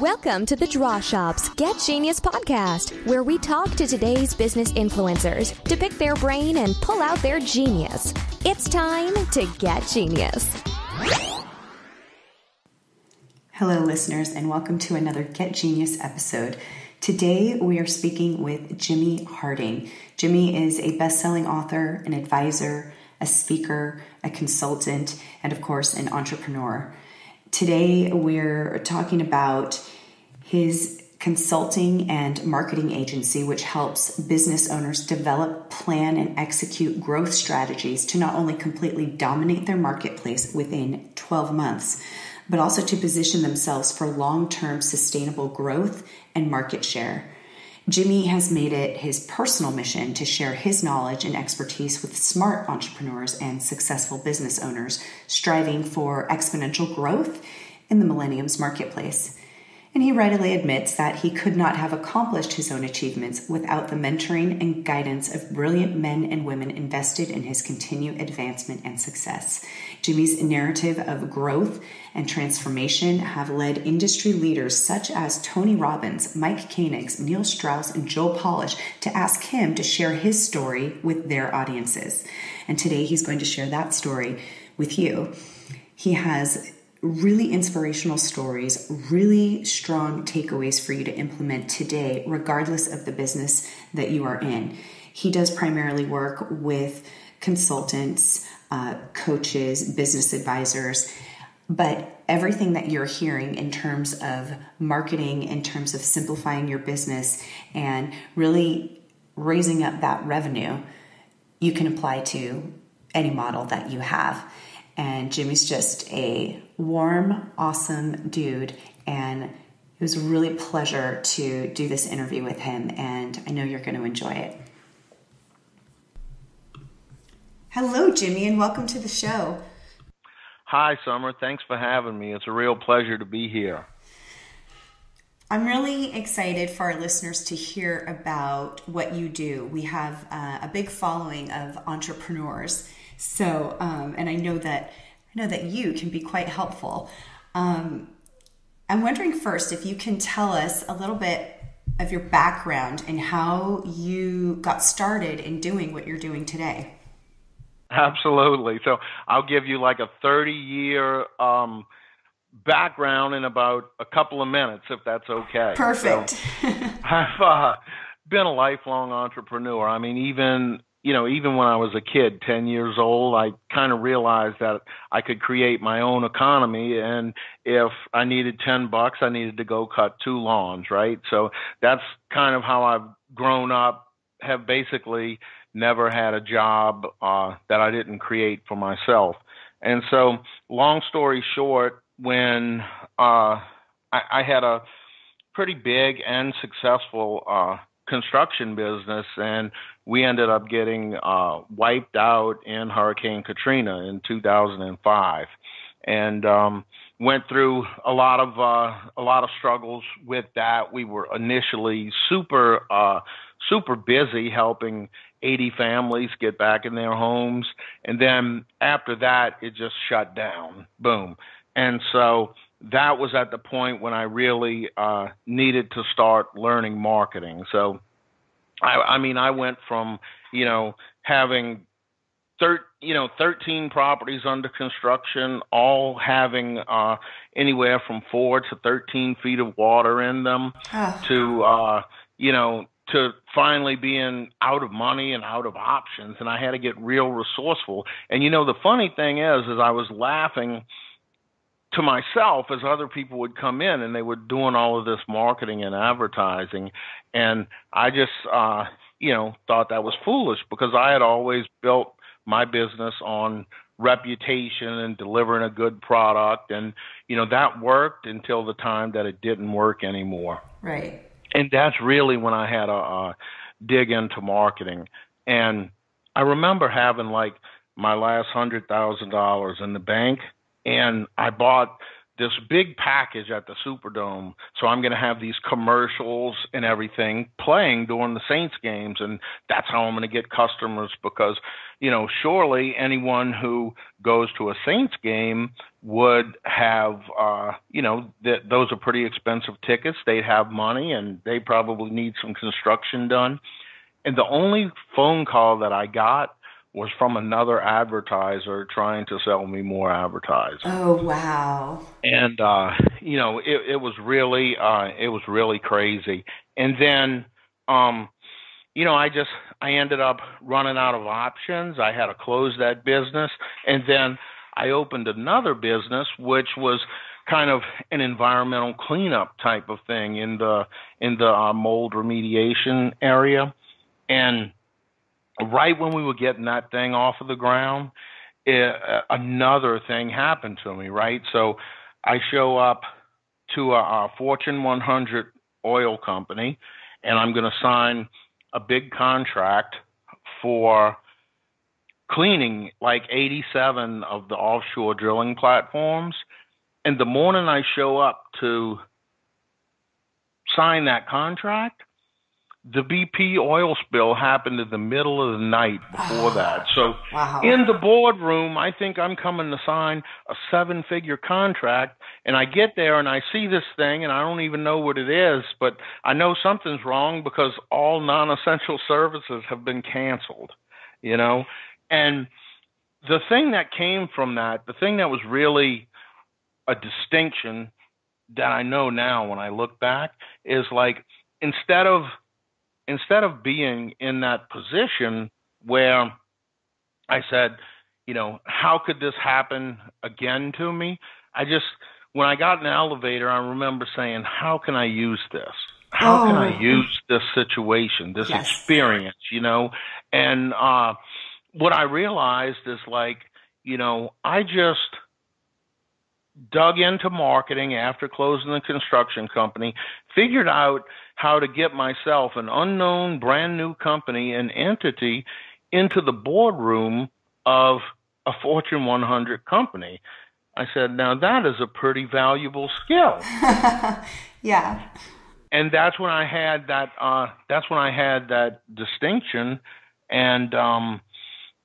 Welcome to the Draw Shops Get Genius podcast, where we talk to today's business influencers to pick their brain and pull out their genius. It's time to get genius. Hello, listeners, and welcome to another Get Genius episode. Today, we are speaking with Jimmy Harding. Jimmy is a best selling author, an advisor, a speaker, a consultant, and of course, an entrepreneur. Today, we're talking about his consulting and marketing agency, which helps business owners develop, plan, and execute growth strategies to not only completely dominate their marketplace within 12 months, but also to position themselves for long term sustainable growth and market share. Jimmy has made it his personal mission to share his knowledge and expertise with smart entrepreneurs and successful business owners striving for exponential growth in the millennium's marketplace. And he readily admits that he could not have accomplished his own achievements without the mentoring and guidance of brilliant men and women invested in his continued advancement and success. Jimmy's narrative of growth and transformation have led industry leaders such as Tony Robbins, Mike Koenigs, Neil Strauss, and Joe Polish to ask him to share his story with their audiences. And today he's going to share that story with you. He has really inspirational stories, really strong takeaways for you to implement today, regardless of the business that you are in. He does primarily work with consultants, uh, coaches, business advisors, but everything that you're hearing in terms of marketing, in terms of simplifying your business, and really raising up that revenue, you can apply to any model that you have. And Jimmy's just a warm, awesome dude. And it was a really a pleasure to do this interview with him. And I know you're going to enjoy it. Hello, Jimmy, and welcome to the show. Hi, Summer. Thanks for having me. It's a real pleasure to be here. I'm really excited for our listeners to hear about what you do. We have uh, a big following of entrepreneurs so, um, and I know that I know that you can be quite helpful. Um, I'm wondering first if you can tell us a little bit of your background and how you got started in doing what you're doing today. Absolutely. So I'll give you like a 30 year um, background in about a couple of minutes, if that's okay. Perfect. So, I've uh, been a lifelong entrepreneur. I mean, even you know, even when I was a kid, 10 years old, I kind of realized that I could create my own economy. And if I needed 10 bucks, I needed to go cut two lawns, right? So that's kind of how I've grown up, have basically never had a job uh, that I didn't create for myself. And so, long story short, when uh, I, I had a pretty big and successful uh, construction business, and we ended up getting uh, wiped out in Hurricane Katrina in 2005, and um, went through a lot of uh, a lot of struggles with that. We were initially super uh, super busy helping 80 families get back in their homes, and then after that, it just shut down. Boom, and so that was at the point when I really uh, needed to start learning marketing. So, I, I mean, I went from you know having thir- you know 13 properties under construction, all having uh, anywhere from four to 13 feet of water in them, oh. to uh, you know to finally being out of money and out of options, and I had to get real resourceful. And you know, the funny thing is, is I was laughing to myself as other people would come in and they were doing all of this marketing and advertising. And i just uh you know thought that was foolish because i had always built my business on reputation and delivering a good product. And you know that worked until the time that it didn't work anymore. Right and that's really when i had a, uh dig into marketing. And i remember having like my last hundred thousand dollars in the bank and I bought this big package at the Superdome. So I'm going to have these commercials and everything playing during the Saints games, and that's how I'm going to get customers because, you know, surely anyone who goes to a Saints game would have, uh, you know, that those are pretty expensive tickets. They'd have money, and they probably need some construction done. And the only phone call that I got was from another advertiser trying to sell me more advertising. Oh wow. And uh you know, it it was really uh it was really crazy. And then um you know, I just I ended up running out of options. I had to close that business and then I opened another business which was kind of an environmental cleanup type of thing in the in the uh, mold remediation area and right when we were getting that thing off of the ground, it, uh, another thing happened to me, right? So I show up to a, a Fortune 100 oil company, and I'm going to sign a big contract for cleaning like 87 of the offshore drilling platforms. And the morning I show up to sign that contract, the BP oil spill happened in the middle of the night before oh, that. So wow. in the boardroom, I think I'm coming to sign a seven figure contract and I get there and I see this thing and I don't even know what it is, but I know something's wrong because all non-essential services have been canceled, you know? And the thing that came from that, the thing that was really a distinction that I know now when I look back is like instead of instead of being in that position where I said, you know, how could this happen again to me? I just, when I got in the elevator, I remember saying, how can I use this? How oh. can I oh. use this situation, this yes. experience, you know? And uh, what I realized is like, you know, I just dug into marketing after closing the construction company, figured out how to get myself, an unknown, brand new company, an entity, into the boardroom of a Fortune 100 company. I said, now that is a pretty valuable skill. yeah. And that's when I had that. Uh, that's when I had that distinction, and um,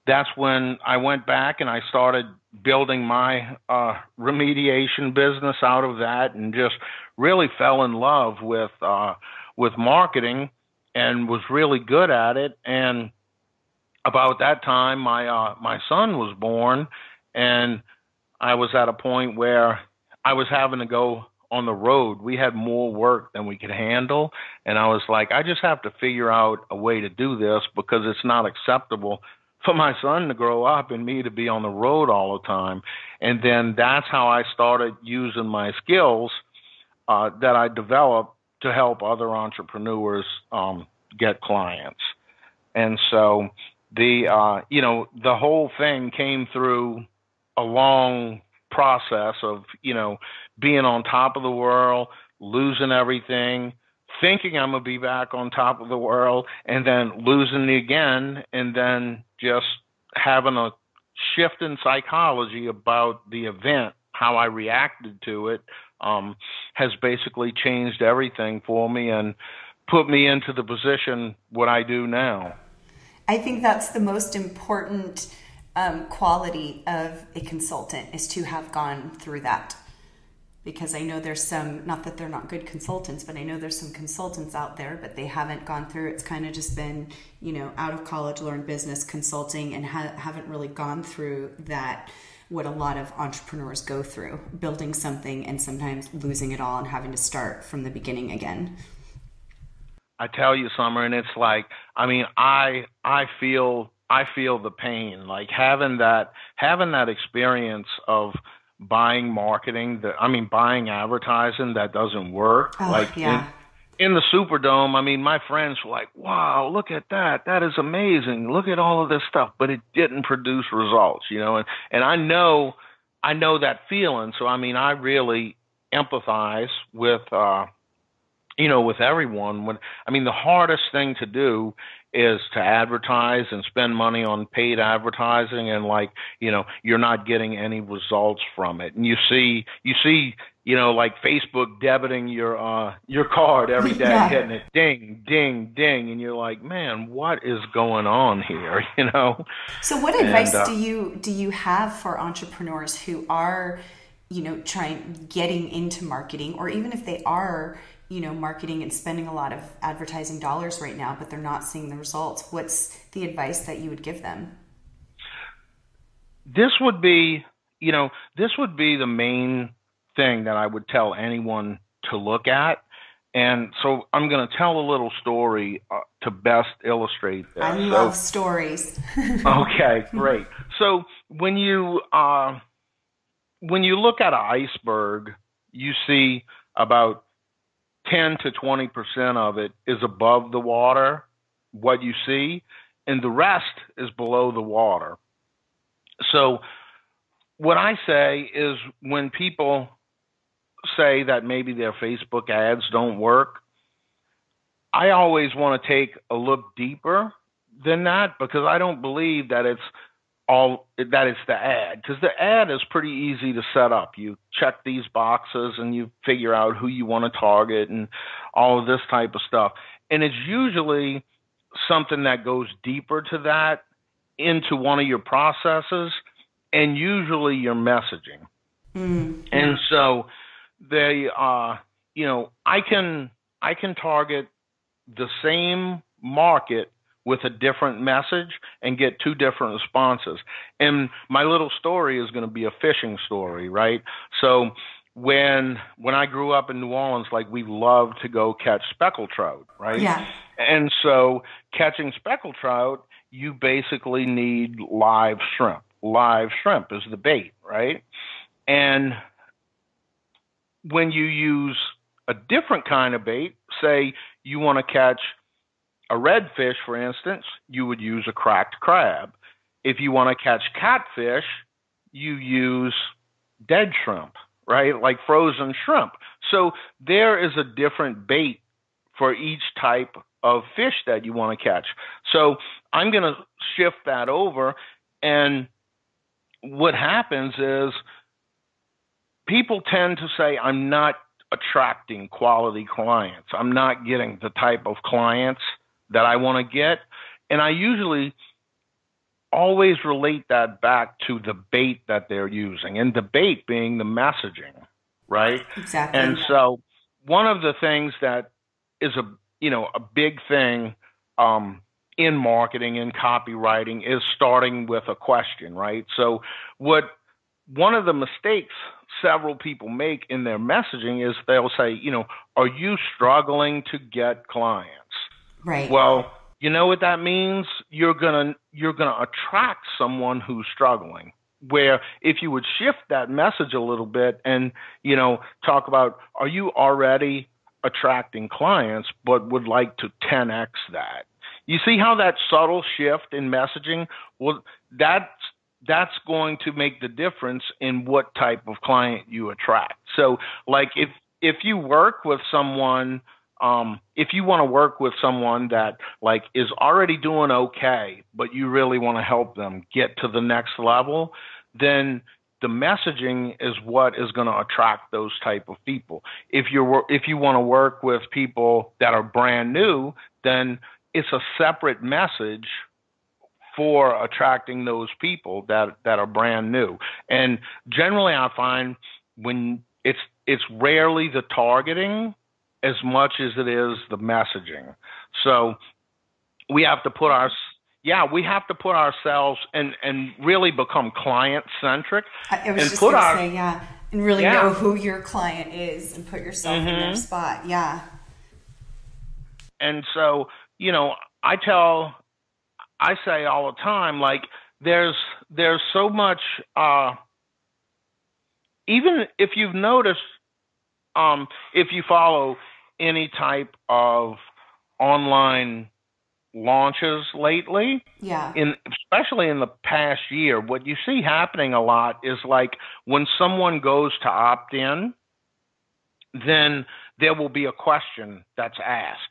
that's when I went back and I started building my uh, remediation business out of that, and just really fell in love with uh, with marketing and was really good at it. And about that time, my uh, my son was born, and I was at a point where I was having to go on the road. We had more work than we could handle, and I was like, I just have to figure out a way to do this because it's not acceptable for my son to grow up and me to be on the road all the time. And then that's how I started using my skills uh, that I developed to help other entrepreneurs um, get clients. And so the uh, you know the whole thing came through a long process of you know being on top of the world, losing everything, thinking I'm gonna be back on top of the world, and then losing again, and then just having a shift in psychology about the event, how I reacted to it, um, has basically changed everything for me and put me into the position what I do now. I think that's the most important um, quality of a consultant is to have gone through that. Because I know there's some, not that they're not good consultants, but I know there's some consultants out there, but they haven't gone through. It's kind of just been, you know, out of college, learn business consulting, and ha- haven't really gone through that what a lot of entrepreneurs go through building something and sometimes losing it all and having to start from the beginning again. I tell you, Summer, and it's like, I mean, I I feel I feel the pain, like having that having that experience of buying marketing that I mean buying advertising that doesn't work. Oh, like yeah in the Superdome, I mean, my friends were like, "Wow, look at that! That is amazing! Look at all of this stuff," but it didn't produce results, you know. And and I know, I know that feeling. So I mean, I really empathize with, uh, you know, with everyone. When I mean, the hardest thing to do is to advertise and spend money on paid advertising and like you know you're not getting any results from it and you see you see you know, like Facebook debiting your uh your card every day, yeah. hitting it ding, ding, ding, and you're like, man, what is going on here? You know. So, what advice and, uh, do you do you have for entrepreneurs who are, you know, trying getting into marketing, or even if they are, you know, marketing and spending a lot of advertising dollars right now, but they're not seeing the results? What's the advice that you would give them? This would be, you know, this would be the main thing that I would tell anyone to look at. And so I'm going to tell a little story uh, to best illustrate this. I love so, stories. okay, great. So when you uh, when you look at an iceberg, you see about 10 to 20 percent of it is above the water, what you see, and the rest is below the water. So what I say is when people say that maybe their Facebook ads don't work, I always want to take a look deeper than that because I don't believe that it's all that is the ad because the ad is pretty easy to set up. You check these boxes and you figure out who you want to target and all of this type of stuff. And it's usually something that goes deeper to that into one of your processes and usually your messaging. Mm-hmm. And so they uh you know i can i can target the same market with a different message and get two different responses. And my little story is going to be a fishing story right? So when when i grew up in new orleans like we loved to go catch speckled trout right? Yeah. And so catching speckled trout you basically need live shrimp. Live shrimp is the bait right? And when you use a different kind of bait, say you want to catch a redfish, for instance, you would use a cracked crab. If you want to catch catfish, you use dead shrimp, right? Like frozen shrimp. So there is a different bait for each type of fish that you want to catch. So I'm going to shift that over. And what happens is people tend to say, I'm not attracting quality clients. I'm not getting the type of clients that I want to get. And I usually always relate that back to the bait that they're using, and the bait being the messaging, right? Exactly. And so one of the things that is a you know a big thing um, in marketing and copywriting is starting with a question, right? So what one of the mistakes several people make in their messaging is they'll say, you know, are you struggling to get clients? Right. Well, you know what that means? You're gonna you're gonna attract someone who's struggling. Where if you would shift that message a little bit and you know talk about are you already attracting clients but would like to 10x that. You see how that subtle shift in messaging well that's that's going to make the difference in what type of client you attract. So, like if if you work with someone, um, if you want to work with someone that like is already doing okay, but you really want to help them get to the next level, then the messaging is what is going to attract those type of people. If you're if you want to work with people that are brand new, then it's a separate message for attracting those people that that are brand new. And generally, I find when it's it's rarely the targeting as much as it is the messaging. So we have to put our yeah, we have to put ourselves and and really become client centric. I was just going to say yeah, and really yeah. know who your client is and put yourself mm-hmm. in their mm-hmm. spot. Yeah. And so you know, I tell I say all the time, like there's there's so much. Uh, even if you've noticed, um, if you follow any type of online launches lately, yeah, in especially in the past year, what you see happening a lot is like when someone goes to opt in, then there will be a question that's asked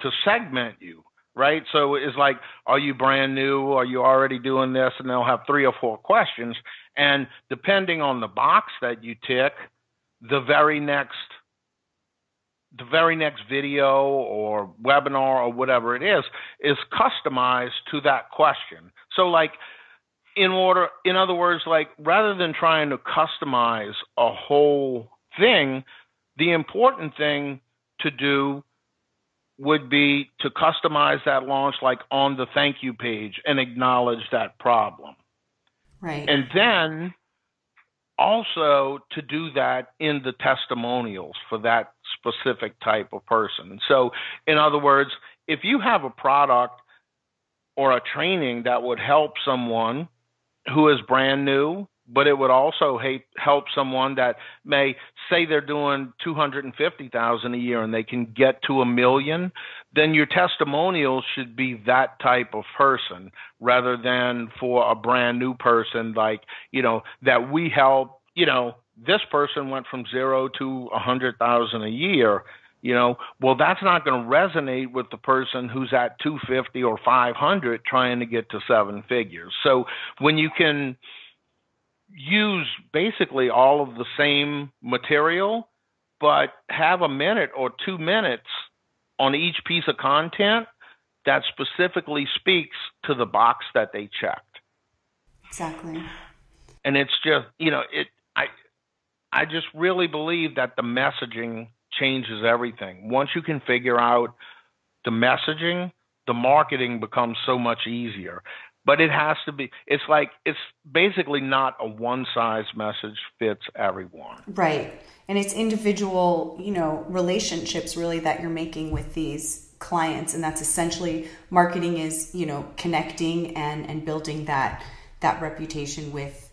to segment you right? So it's like, are you brand new? Are you already doing this? And they'll have three or four questions. And depending on the box that you tick, the very next the very next video or webinar or whatever it is is customized to that question. So like in order in other words like rather than trying to customize a whole thing, the important thing to do would be to customize that launch like on the thank you page and acknowledge that problem. Right. And then also to do that in the testimonials for that specific type of person. So, in other words, if you have a product or a training that would help someone who is brand new but it would also help someone that may say they're doing 250,000 a year and they can get to a million then your testimonial should be that type of person rather than for a brand new person like you know that we help you know this person went from 0 to a 100,000 a year you know well that's not going to resonate with the person who's at 250 or 500 trying to get to seven figures so when you can use basically all of the same material, but have a minute or two minutes on each piece of content that specifically speaks to the box that they checked. Exactly. And it's just, you know, it I I just really believe that the messaging changes everything. Once you can figure out the messaging, the marketing becomes so much easier. But it has to be it's like it's basically not a one size message fits everyone. Right. And it's individual you know relationships really that you're making with these clients. And that's essentially marketing is you know connecting and and building that that reputation with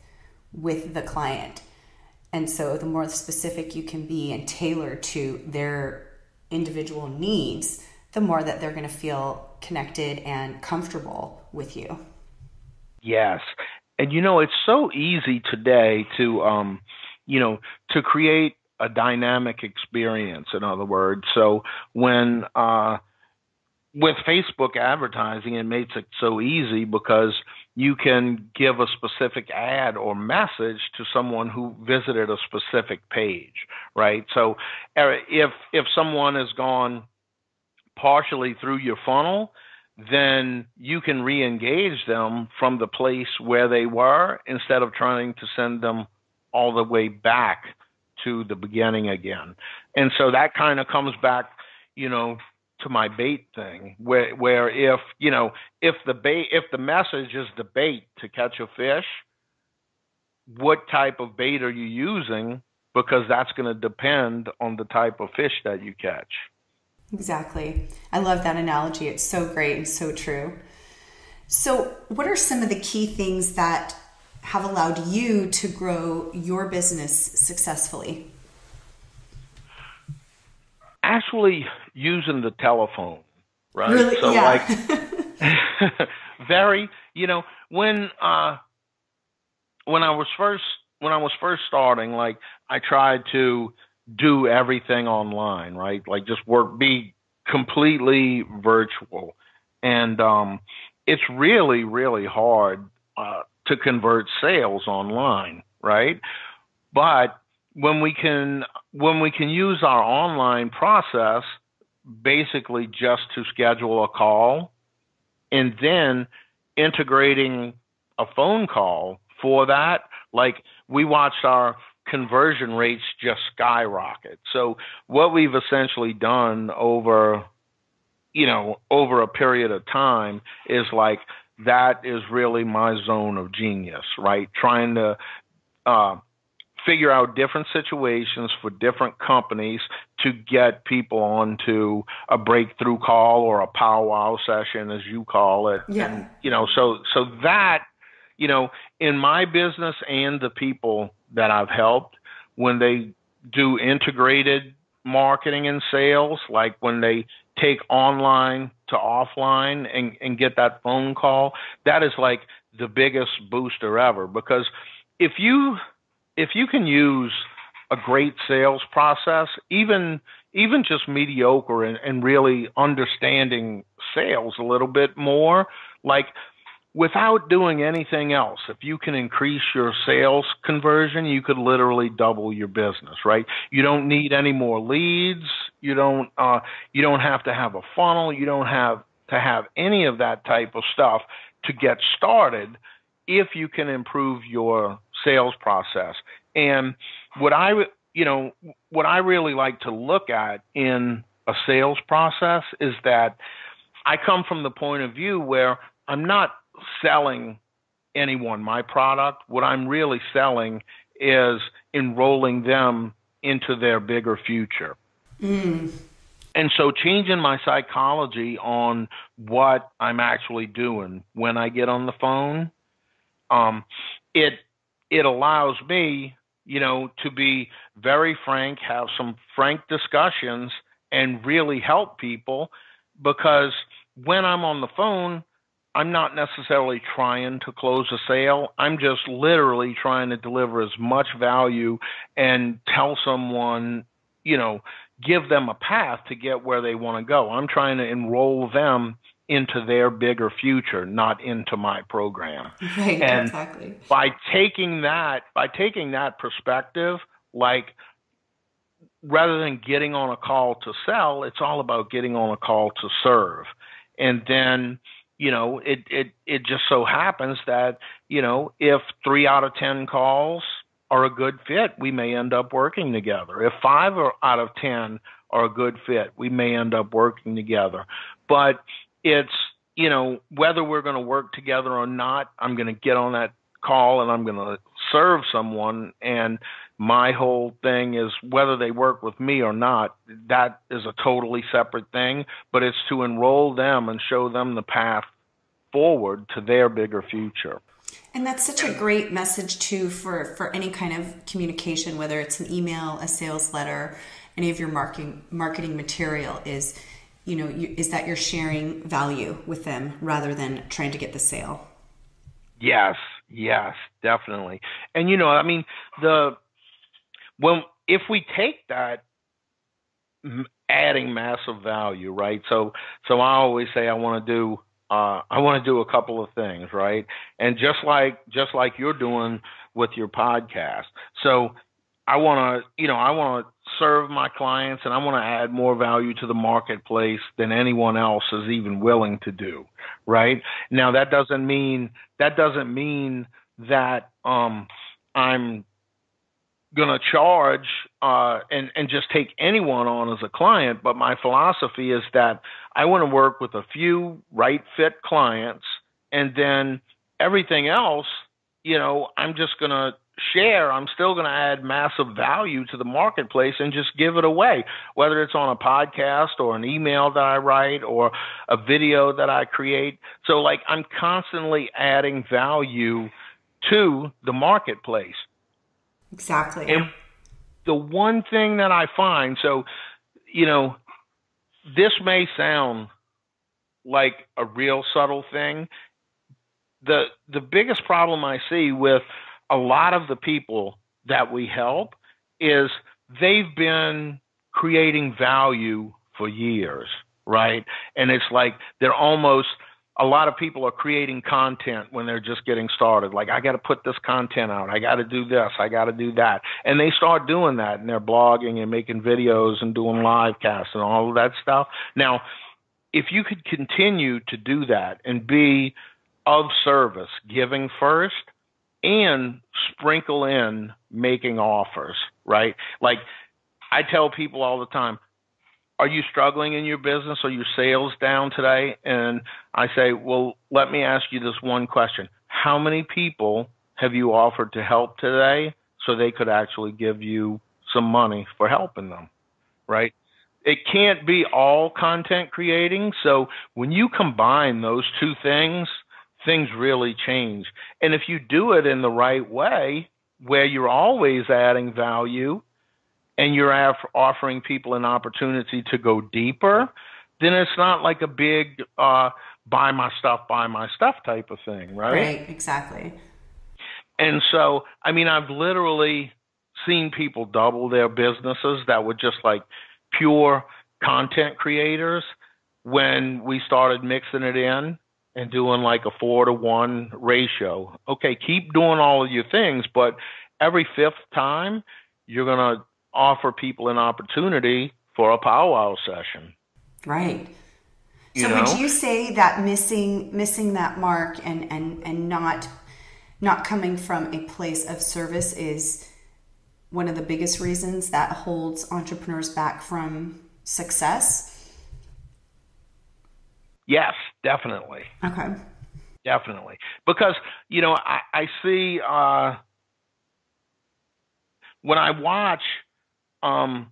with the client and so the more specific you can be and tailor to their individual needs the more that they're going to feel connected and comfortable with you Yes. And you know, it's so easy today to um, you know, to create a dynamic experience, in other words. So when uh with Facebook advertising, it makes it so easy because you can give a specific ad or message to someone who visited a specific page, right? So er, if if someone has gone partially through your funnel, then you can re-engage them from the place where they were instead of trying to send them all the way back to the beginning again. And so that kind of comes back, you know, to my bait thing, where where if you know if the bait if the message is the bait to catch a fish, what type of bait are you using? Because that's going to depend on the type of fish that you catch. Exactly. I love that analogy. It's so great and so true. So, what are some of the key things that have allowed you to grow your business successfully? Actually, using the telephone, right? Really? So, yeah. like, very, you know, when uh, when I was first when I was first starting, like I tried to do everything online, right? Like just work, be completely virtual. And um, it's really, really hard uh, to convert sales online, right? But when we can when we can use our online process basically just to schedule a call and then integrating a phone call for that like we watched our conversion rates just skyrocket. So what we've essentially done over you know over a period of time is like that is really my zone of genius, right? Trying to uh, figure out different situations for different companies to get people onto a breakthrough call or a powwow session, as you call it. Yeah. And, you know, so so that you know, in my business and the people that I've helped, when they do integrated marketing and sales, like when they take online to offline and, and get that phone call, that is like the biggest booster ever. Because if you if you can use a great sales process, even even just mediocre and, and really understanding sales a little bit more, like without doing anything else, if you can increase your sales conversion, you could literally double your business, right? You don't need any more leads. You don't, uh, you don't have to have a funnel. You don't have to have any of that type of stuff to get started if you can improve your sales process. And what I, you know, what I really like to look at in a sales process is that I come from the point of view where I'm not selling anyone my product. What I'm really selling is enrolling them into their bigger future. Mm. And so changing my psychology on what I'm actually doing when I get on the phone, um, it it allows me, you know, to be very frank, have some frank discussions, and really help people because when I'm on the phone, I'm not necessarily trying to close a sale. I'm just literally trying to deliver as much value and tell someone, you know, give them a path to get where they want to go. I'm trying to enroll them into their bigger future, not into my program. Right, and exactly. By taking that, by taking that perspective, like rather than getting on a call to sell, it's all about getting on a call to serve. And then, you know, it it it just so happens that, you know, if 3 out of 10 calls are a good fit, we may end up working together. If five out of 10 are a good fit, we may end up working together. But it's, you know, whether we're going to work together or not, I'm going to get on that call and I'm going to serve someone. And my whole thing is whether they work with me or not, that is a totally separate thing, but it's to enroll them and show them the path forward to their bigger future. And that's such a great message too for for any kind of communication, whether it's an email, a sales letter, any of your marketing marketing material is, you know, you, is that you're sharing value with them rather than trying to get the sale. Yes, yes, definitely. And you know, I mean, the when if we take that adding massive value, right? So so I always say I want to do uh, I want to do a couple of things, right? And just like just like you're doing with your podcast, so I want to, you know, I want to serve my clients and I want to add more value to the marketplace than anyone else is even willing to do, right? Now that doesn't mean that doesn't mean that um, I'm going to charge uh, and and just take anyone on as a client. But my philosophy is that I want to work with a few right fit clients, and then everything else, you know, I'm just going to share. I'm still going to add massive value to the marketplace and just give it away, whether it's on a podcast or an email that I write or a video that I create. So, like, I'm constantly adding value to the marketplace. Exactly. And the one thing that I find, so, you know, this may sound like a real subtle thing. The the biggest problem I see with a lot of the people that we help is they've been creating value for years, right? And it's like they're almost a lot of people are creating content when they're just getting started. Like, I got to put this content out. I got to do this. I got to do that. And they start doing that and they're blogging and making videos and doing live casts and all of that stuff. Now, if you could continue to do that and be of service, giving first, and sprinkle in making offers, right? Like, I tell people all the time, are you struggling in your business? Are your sales down today? And I say, well, let me ask you this one question. How many people have you offered to help today so they could actually give you some money for helping them? Right? It can't be all content creating. So when you combine those two things, things really change. And if you do it in the right way, where you're always adding value and you're offering people an opportunity to go deeper, then it's not like a big uh, buy my stuff, buy my stuff type of thing, right? Right, exactly. And so, I mean, I've literally seen people double their businesses that were just like pure content creators when we started mixing it in and doing like a four to one ratio. Okay, keep doing all of your things, but every fifth time you're going to offer people an opportunity for a powwow session. Right. You so know? would you say that missing missing that mark and and and not not coming from a place of service is one of the biggest reasons that holds entrepreneurs back from success? Yes, definitely. Okay. Definitely. Because, you know, I, I see uh, when I watch, um,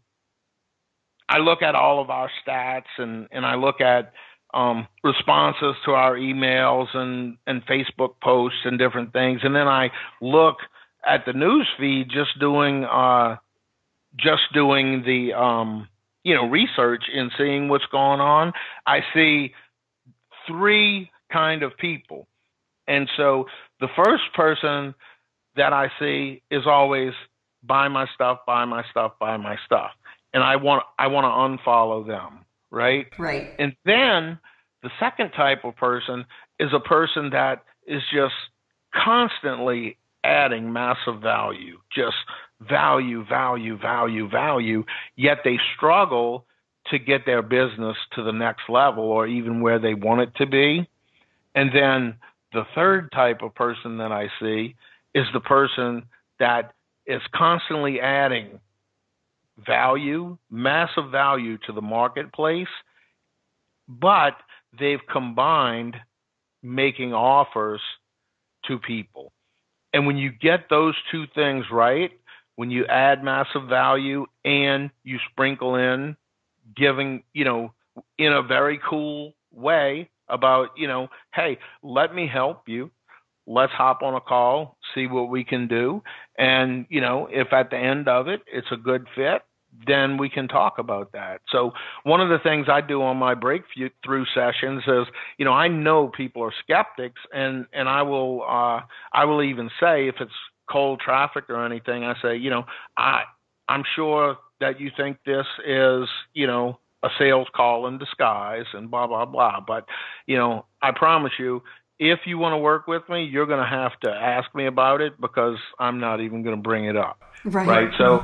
I look at all of our stats and, and I look at um, responses to our emails and, and Facebook posts and different things. And then I look at the news feed just doing uh, just doing the um, you know research and seeing what's going on. I see three kind of people, and so the first person that I see is always buy my stuff, buy my stuff, buy my stuff, and I want I want to unfollow them right? Right. And then the second type of person is a person that is just constantly adding massive value, just value, value, value, value, yet they struggle to get their business to the next level or even where they want it to be. And then the third type of person that I see is the person that is constantly adding value, massive value to the marketplace, but they've combined making offers to people. And when you get those two things right, when you add massive value and you sprinkle in giving, you know, in a very cool way about, you know, hey, let me help you. Let's hop on a call, see what we can do. And, you know, if at the end of it it's a good fit, then we can talk about that. So one of the things I do on my breakthrough sessions is, you know, I know people are skeptics, and and I will uh, I will even say if it's cold traffic or anything, I say, you know, I I'm sure that you think this is, you know, a sales call in disguise and blah blah blah. But you know, I promise you, if you want to work with me, you're going to have to ask me about it because I'm not even going to bring it up. Right. Right. So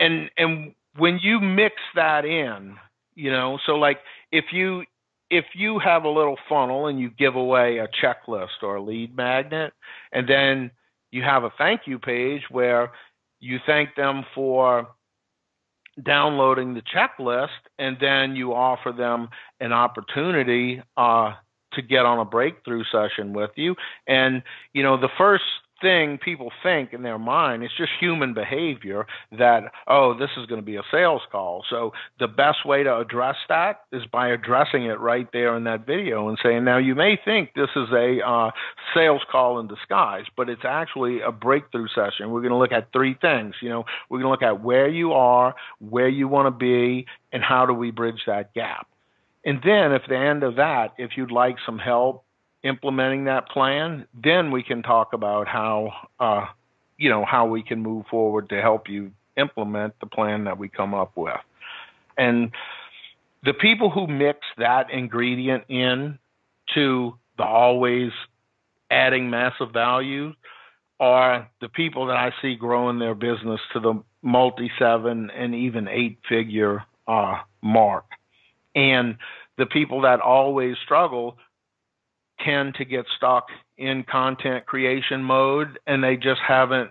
and and when you mix that in, you know, so like if you if you have a little funnel and you give away a checklist or a lead magnet, and then you have a thank you page where you thank them for downloading the checklist, and then you offer them an opportunity uh, to get on a breakthrough session with you. And you know, the first thing people think in their mind. It's just human behavior that, oh, this is going to be a sales call. So the best way to address that is by addressing it right there in that video and saying, now you may think this is a uh, sales call in disguise, but it's actually a breakthrough session. We're going to look at three things. You know, we're going to look at where you are, where you want to be, and how do we bridge that gap. And then, at the end of that, if you'd like some help implementing that plan, then we can talk about how uh, you know how we can move forward to help you implement the plan that we come up with. And the people who mix that ingredient in to the always adding massive value are the people that I see growing their business to the multi seven and even eight figure uh, mark. And the people that always struggle tend to get stuck in content creation mode and they just haven't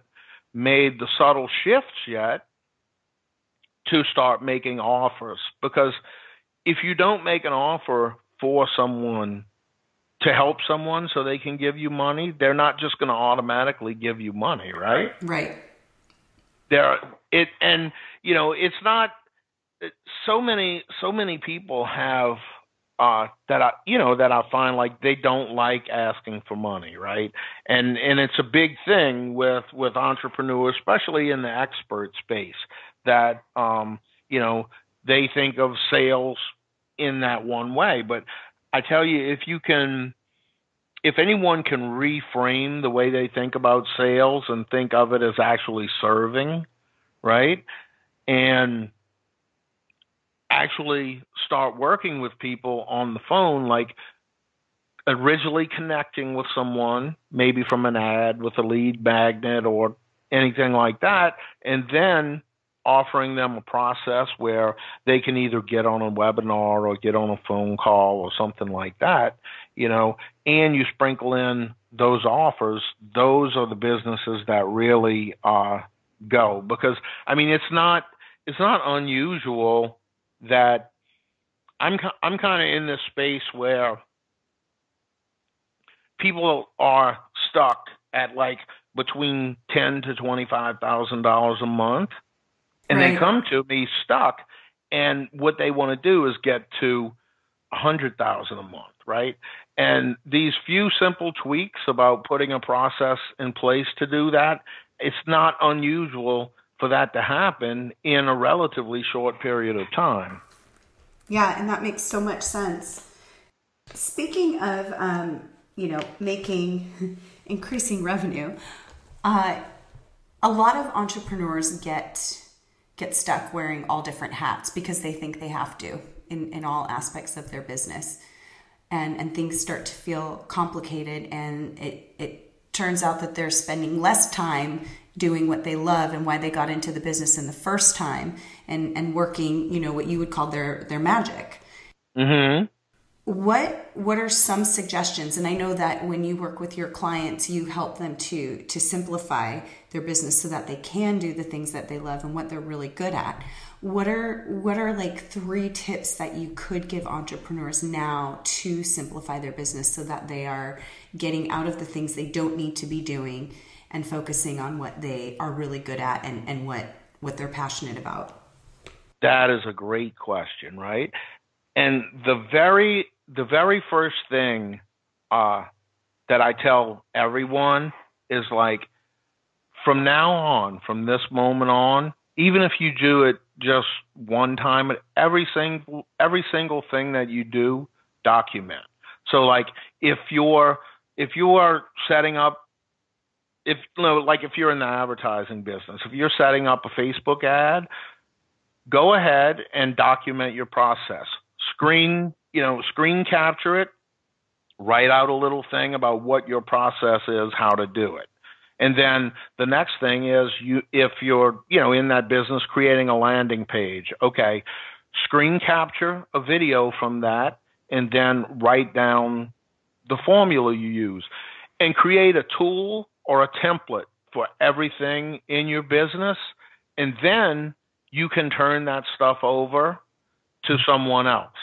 made the subtle shifts yet to start making offers. Because if you don't make an offer for someone to help someone so they can give you money, they're not just going to automatically give you money, right? Right. There it and you know, it's not so many so many people have uh, that I, you know, that I find like they don't like asking for money, right? And and it's a big thing with with entrepreneurs, especially in the expert space, that um, you know they think of sales in that one way. But I tell you, if you can, if anyone can reframe the way they think about sales and think of it as actually serving, right? And actually start working with people on the phone like originally connecting with someone, maybe from an ad with a lead magnet or anything like that, and then offering them a process where they can either get on a webinar or get on a phone call or something like that, you know, and you sprinkle in those offers, those are the businesses that really uh, go. Because I mean it's not it's not unusual that I'm I'm kind of in this space where people are stuck at like between ten to twenty five thousand dollars a month, and right. they come to me stuck, and what they want to do is get to a hundred thousand a month, right? And these few simple tweaks about putting a process in place to do that, it's not unusual for that to happen in a relatively short period of time. Yeah, and that makes so much sense. Speaking of, um, you know, making increasing revenue, uh, a lot of entrepreneurs get get stuck wearing all different hats because they think they have to in, in all aspects of their business. And, and things start to feel complicated and it, it turns out that they're spending less time doing what they love and why they got into the business in the first time and, and working, you know, what you would call their, their magic. Mm-hmm. What what are some suggestions? And I know that when you work with your clients, you help them to to simplify their business so that they can do the things that they love and what they're really good at. What are what are like three tips that you could give entrepreneurs now to simplify their business so that they are getting out of the things they don't need to be doing and focusing on what they are really good at and, and what, what they're passionate about? That is a great question, right? And the very the very first thing uh, that I tell everyone is like, from now on, from this moment on, even if you do it just one time, every single every single thing that you do, document. So like if you're if you are setting up if you know, like if you're in the advertising business, if you're setting up a Facebook ad, go ahead and document your process. Screen, you know, screen capture it, write out a little thing about what your process is, how to do it. And then the next thing is you if you're, you know, in that business creating a landing page, okay, screen capture a video from that and then write down the formula you use and create a tool or a template for everything in your business, and then you can turn that stuff over to someone else.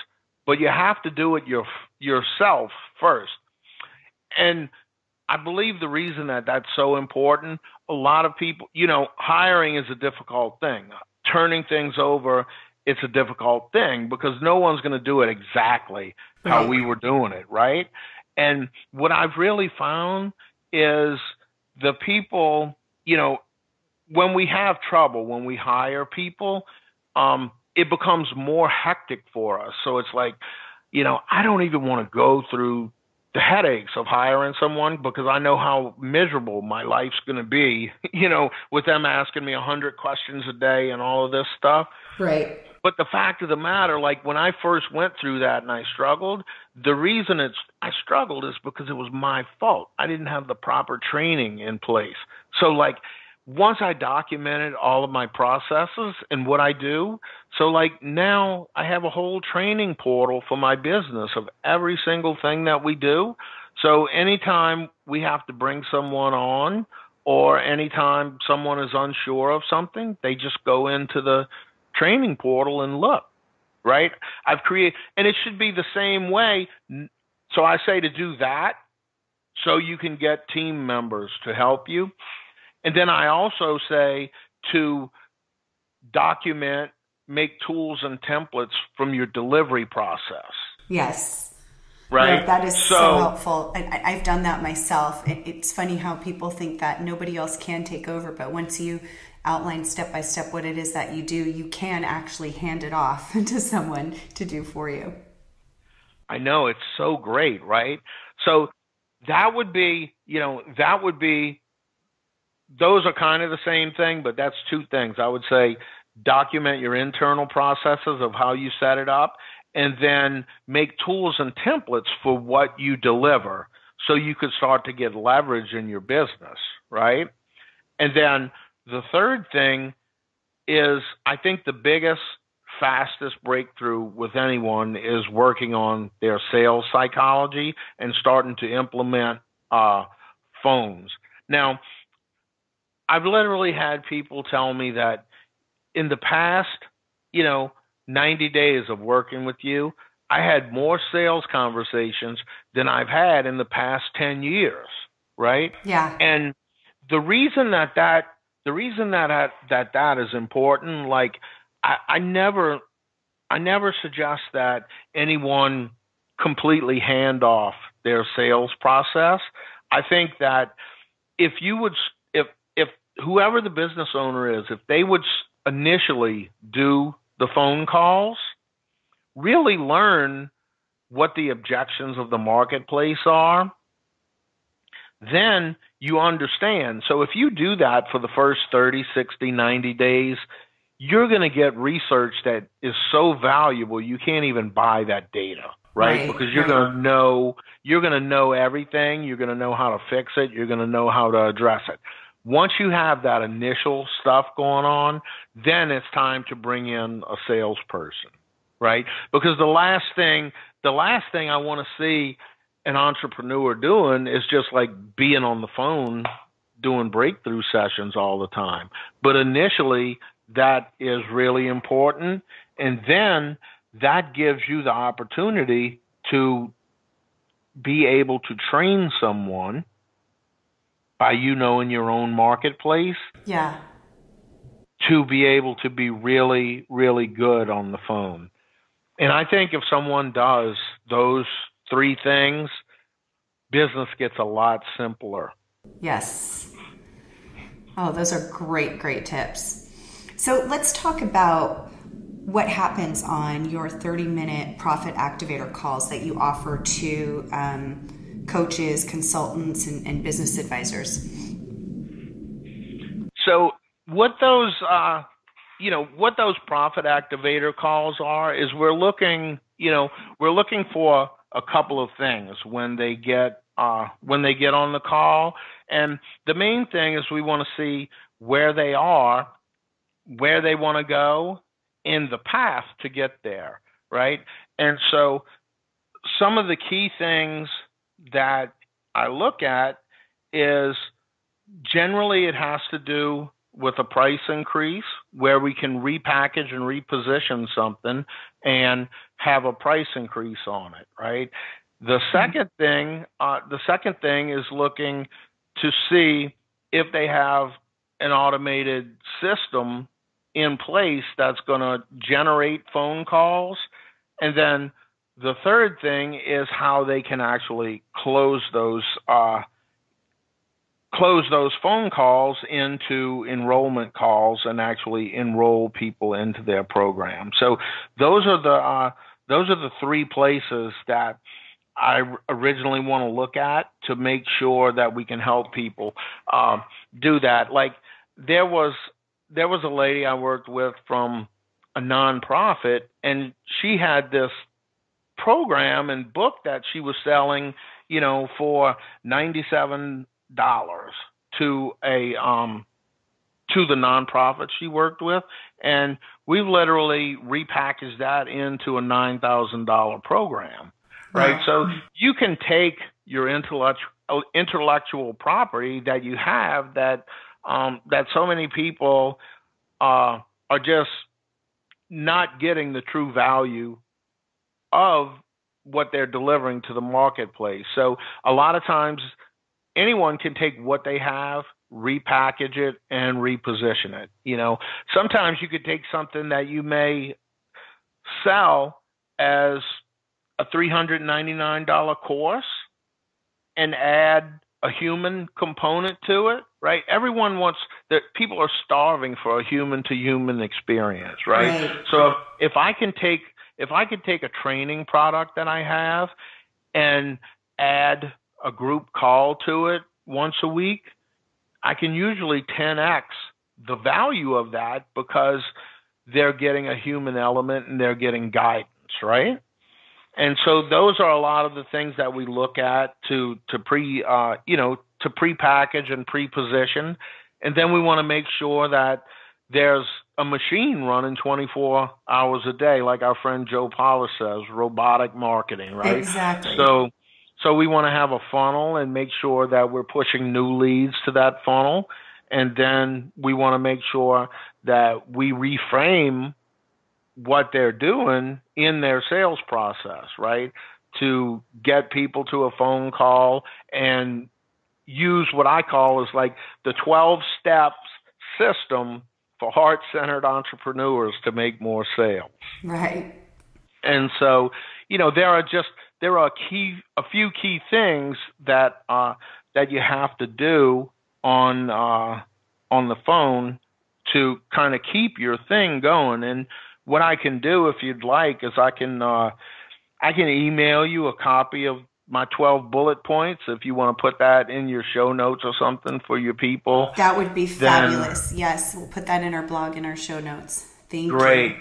But you have to do it your, yourself first. And I believe the reason that that's so important, a lot of people, you know, hiring is a difficult thing. Turning things over, it's a difficult thing because no one's going to do it exactly how we were doing it, right? And what I've really found is the people, you know, when we have trouble, when we hire people, um, it becomes more hectic for us. So it's like, you know, I don't even want to go through the headaches of hiring someone because I know how miserable my life's going to be, you know, with them asking me a hundred questions a day and all of this stuff. Right. But the fact of the matter, like when I first went through that and I struggled, the reason it's I struggled is because it was my fault. I didn't have the proper training in place. So like once I documented all of my processes and what I do, so like now I have a whole training portal for my business of every single thing that we do. So anytime we have to bring someone on or anytime someone is unsure of something, they just go into the training portal and look, right? I've created, and it should be the same way. So I say to do that so you can get team members to help you. And then I also say to document, make tools and templates from your delivery process. Yes. Right. Yeah, that is so, so helpful. I, have done that myself. It, it's funny how people think that nobody else can take over, but once you outline step by step what it is that you do, you can actually hand it off to someone to do for you. I know it's so great, right? So that would be, you know, that would be those are kind of the same thing, but that's two things. I would say document your internal processes of how you set it up and then make tools and templates for what you deliver so you could start to get leverage in your business, right? And then the third thing is I think the biggest, fastest breakthrough with anyone is working on their sales psychology and starting to implement uh, phones. Now, I've literally had people tell me that in the past, you know, 90 days of working with you, I had more sales conversations than I've had in the past 10 years, right? Yeah. And the reason that that the reason that I, that that is important, like I, I never I never suggest that anyone completely hand off their sales process. I think that if you would whoever the business owner is, if they would initially do the phone calls, really learn what the objections of the marketplace are, then you understand. So if you do that for the first 30, 60, 90 days, you're going to get research that is so valuable you can't even buy that data, right? Right, because you're right. going to know you're going to know everything, you're going to know how to fix it, you're going to know how to address it. Once you have that initial stuff going on, then it's time to bring in a salesperson, right? Because the last thing, the last thing I want to see an entrepreneur doing is just like being on the phone doing breakthrough sessions all the time. But initially, that is really important. And then that gives you the opportunity to be able to train someone by you knowing your own marketplace Yeah. to be able to be really, really good on the phone. And I think if someone does those three things, business gets a lot simpler. Yes. Oh, those are great, great tips. So let's talk about what happens on your 30 minute profit activator calls that you offer to um, coaches, consultants, and, and business advisors. So what those uh, you know what those profit activator calls are is we're looking you know we're looking for a couple of things when they get uh, when they get on the call and the main thing is we want to see where they are where they want to go in the path to get there right and so some of the key things that I look at is generally it has to do with a price increase where we can repackage and reposition something and have a price increase on it, right? The second thing, uh, the second thing is looking to see if they have an automated system in place that's going to generate phone calls, and then the third thing is how they can actually close those uh, close those phone calls into enrollment calls and actually enroll people into their program. So those are the uh, those are the three places that I originally want to look at to make sure that we can help people uh, do that. Like there was there was a lady I worked with from a nonprofit, and she had this program and book that she was selling, you know, for ninety seven dollars to a um to the nonprofit she worked with and we've literally repackaged that into a nine thousand dollar program right Wow. so you can take your intellectual intellectual property that you have that um that so many people uh are just not getting the true value of what they're delivering to the marketplace so a lot of times anyone can take what they have, repackage it, and reposition it. You know, sometimes you could take something that you may sell as a $399 course and add a human component to it, right? Everyone wants that people are starving for a human to human experience, right? Right. So if, if I can take if I could take a training product that I have and add a group call to it once a week, I can usually 10x the value of that because they're getting a human element and they're getting guidance, right? And so those are a lot of the things that we look at to to pre uh, you know to pre-package and pre-position, and then we want to make sure that there's a machine running 24 hours a day, like our friend Joe Polish says, robotic marketing, right? Exactly. So so we want to have a funnel and make sure that we're pushing new leads to that funnel. And then we want to make sure that we reframe what they're doing in their sales process, right? To get people to a phone call and use what I call is like the 12 steps system for heart centered entrepreneurs to make more sales. Right. And so, you know, there are just there are key a few key things that uh, that you have to do on uh, on the phone to kind of keep your thing going. And what I can do, if you'd like, is I can uh, I can email you a copy of my 12 bullet points if you want to put that in your show notes or something for your people. That would be fabulous. Yes, we'll put that in our blog in our show notes. Thank great. you. Great.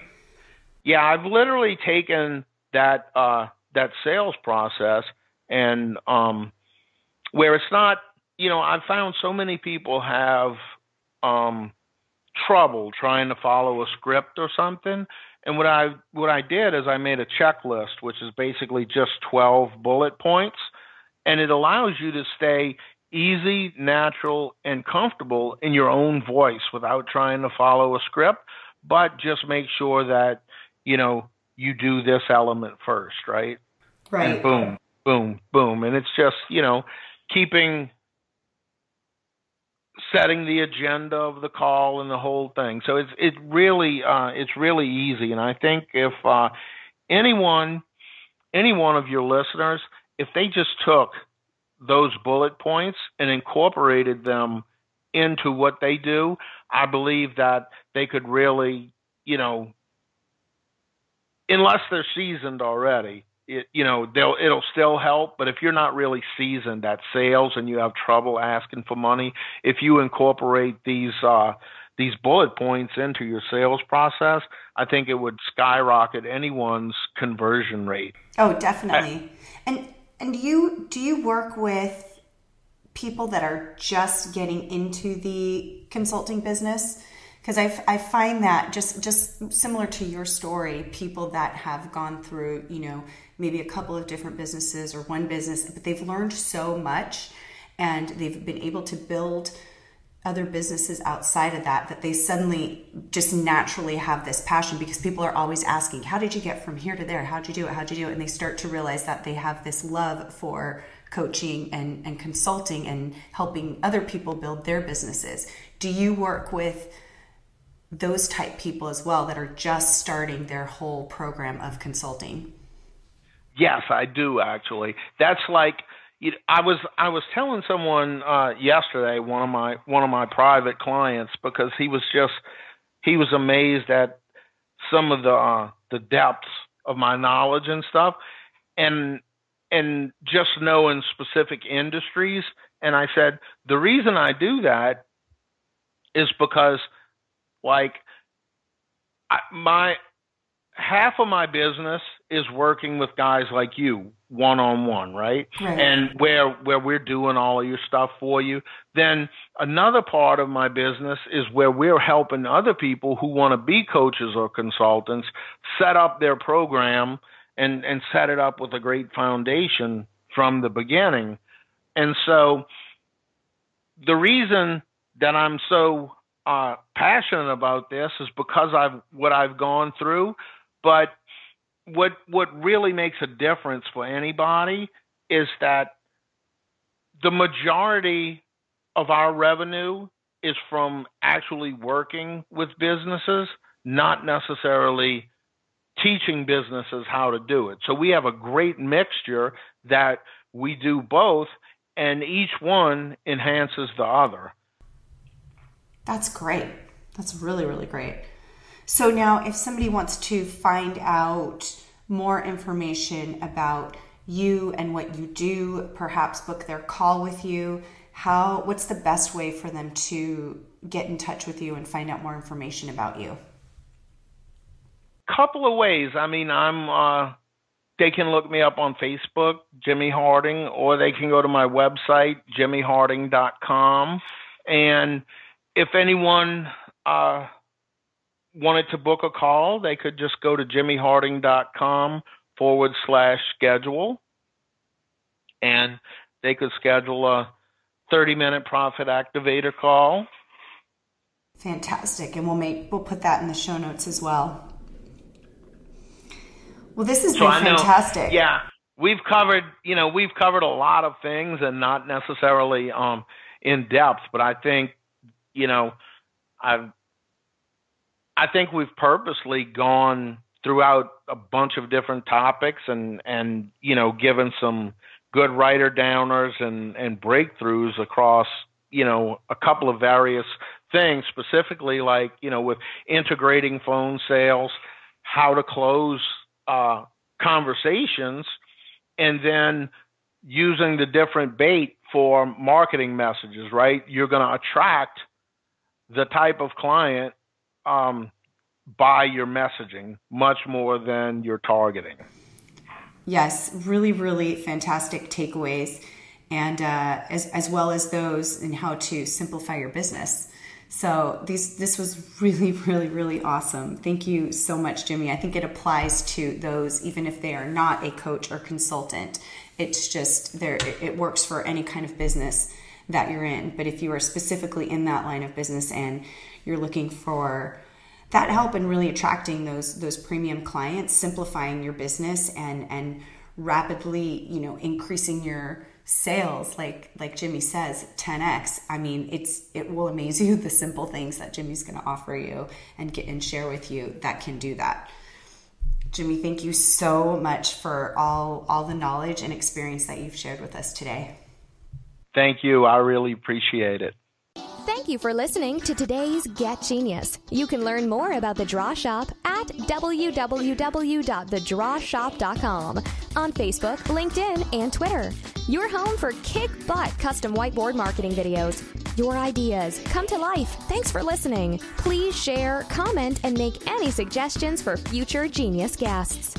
Yeah, I've literally taken that uh, that sales process and um, where it's not, you know, I've found so many people have um, trouble trying to follow a script or something. And what I what I did is I made a checklist, which is basically just 12 bullet points, and it allows you to stay easy, natural, and comfortable in your own voice without trying to follow a script, but just make sure that you know you do this element first, right? Right. And boom, boom, boom. And it's just, you know, keeping setting the agenda of the call and the whole thing. So it's it really uh, it's really easy. And I think if uh, anyone any one of your listeners, if they just took those bullet points and incorporated them into what they do, I believe that they could really, you know, unless they're seasoned already, it, you know, they'll it'll still help. But if you're not really seasoned at sales and you have trouble asking for money, if you incorporate these uh, these bullet points into your sales process, I think it would skyrocket anyone's conversion rate. Oh, definitely. I, and and do you do you work with people that are just getting into the consulting business? because I, I find that just just similar to your story people that have gone through you know maybe a couple of different businesses or one business but they've learned so much and they've been able to build other businesses outside of that that they suddenly just naturally have this passion because people are always asking how did you get from here to there? How'd you do it? How'd you do it? And they start to realize that they have this love for coaching and, and consulting and helping other people build their businesses. Do you work with those type people as well that are just starting their whole program of consulting? Yes, I do actually. That's like you know, I was I was telling someone uh, yesterday, one of my one of my private clients, because he was just he was amazed at some of the uh, the depths of my knowledge and stuff, and and just knowing specific industries. And I said the reason I do that is because like I, my half of my business is working with guys like you one on one, right? And where where we're doing all of your stuff for you. Then another part of my business is where we're helping other people who want to be coaches or consultants set up their program and and set it up with a great foundation from the beginning. And so the reason that I'm so uh, passionate about this is because I've what I've gone through. But what what really makes a difference for anybody is that the majority of our revenue is from actually working with businesses, not necessarily teaching businesses how to do it. So we have a great mixture that we do both, and each one enhances the other. That's great. That's really, really great. So now, if somebody wants to find out more information about you and what you do, perhaps book their call with you, how what's the best way for them to get in touch with you and find out more information about you? couple of ways. I mean, I'm. Uh, they can look me up on Facebook, Jimmy Harding, or they can go to my website, jimmyharding.com. And if anyone uh, wanted to book a call, they could just go to jimmyharding.com forward slash schedule. And they could schedule a 30 minute profit activator call. Fantastic. And we'll make we'll put that in the show notes as well. Well, this has so been fantastic. Know, yeah. We've covered, you know, we've covered a lot of things and not necessarily um in depth, but I think, you know, I've I think we've purposely gone throughout a bunch of different topics and and you know given some good writer downers and and breakthroughs across you know a couple of various things specifically like you know with integrating phone sales how to close uh, conversations and then using the different bait for marketing messages right? You're going to attract the type of client um, by your messaging much more than your targeting. Yes, really, really fantastic takeaways, and uh, as as well as those in how to simplify your business. So these this was really, really, really awesome. Thank you so much, Jimmy. I think it applies to those even if they are not a coach or consultant. It's just there. It works for any kind of business that you're in. But if you are specifically in that line of business and you're looking for that help in really attracting those those premium clients, simplifying your business and and rapidly, you know, increasing your sales like like Jimmy says 10x I mean it's it will amaze you the simple things that Jimmy's going to offer you and get and share with you that can do that Jimmy thank you so much for all all the knowledge and experience that you've shared with us today Thank you. I really appreciate it. Thank you for listening to today's Get Genius. You can learn more about the Draw Shop at www.thedrawshop.com on Facebook, LinkedIn, and Twitter. Your home for kick butt custom whiteboard marketing videos. Your ideas come to life. Thanks for listening. Please share, comment, and make any suggestions for future genius guests.